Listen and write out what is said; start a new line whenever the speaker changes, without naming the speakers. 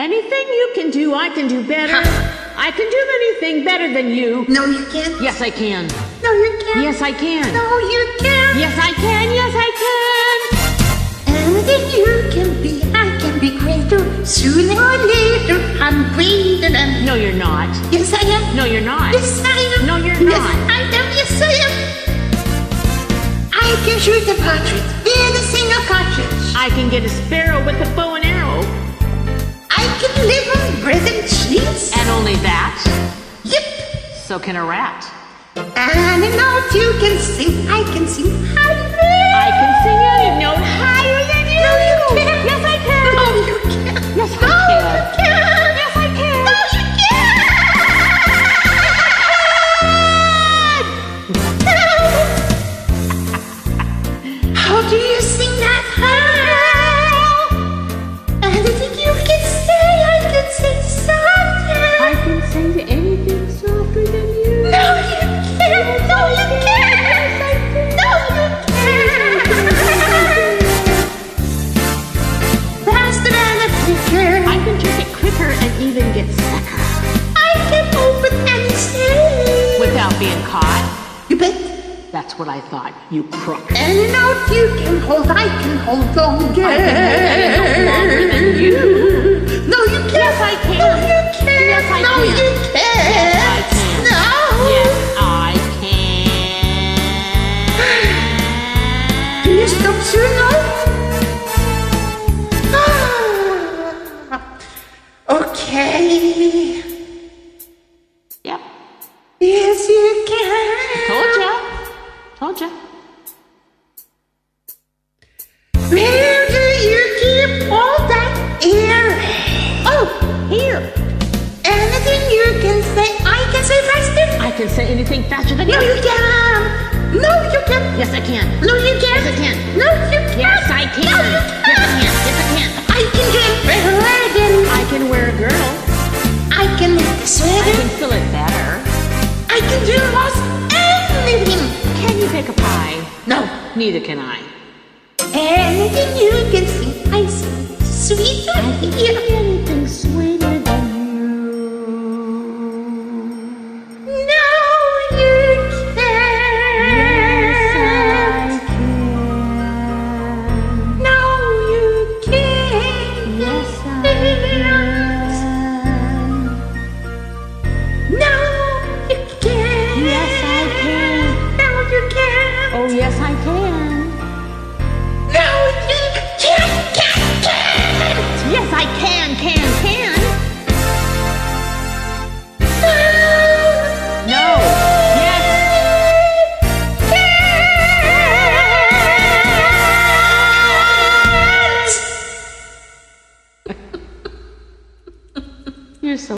Anything you can do, I can do better. I can do anything better than you.
No, you can't.
Yes, I can.
No, you can't.
Yes, I can.
No, you can't.
Yes, I can. Yes, I can.
Anything you can be, I can be greater. Sooner or later, I'm greater than.
No, you're not.
Yes, I am.
No, you're not.
Yes, I am.
No, you're not. Yes.
I am. Yes, I am. I can shoot a partridge with a single cartridge.
I can get a sparrow with a bow and arrow. So can a rat.
And a note you can sing, I can sing higher.
I can sing any note higher than you.
No, you can't.
Yes, I can.
No, you can't.
Yes, I
no,
can.
you can't.
Yes, I can.
No, you can't. How do you
being caught.
You bet.
That's what I thought, you crook.
Any note you can hold, I can hold longer.
I can hold longer than you.
No, you can't.
Yes, I can.
No, you can't.
Yes, I
no,
can.
you can't.
Yes, I can.
No.
Yes, I can.
You stop soon
Told ya.
Where do you keep all that air? Oh,
Here.
anything you can say, I can say faster.
I can say anything faster than
No,
you.
you can't. No, you can't.
Yes, I can.
No, you can't.
Yes, I can.
No, you can't.
Yes, I can.
No,
Neither can I.
Anything you can I
can, can, can.